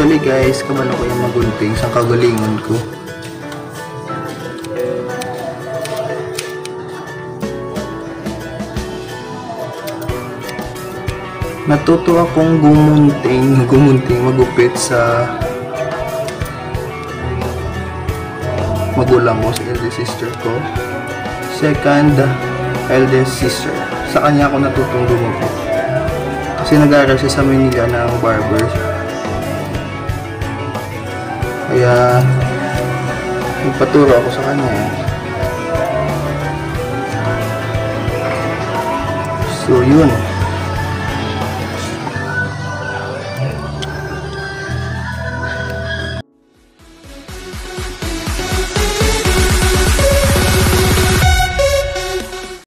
Actually guys, kabalo ko yung magunting sa kagalingon ko. Natuto akong gumunting, gumunting, magupit sa magulang ko, sa eldest sister ko. Second, eldest sister. Sa kanya ako natutong gumupit. Kasi nag-aaral siya sa Manila ng barber. Kaya, nagpaturo ako sa kanya. So, yun.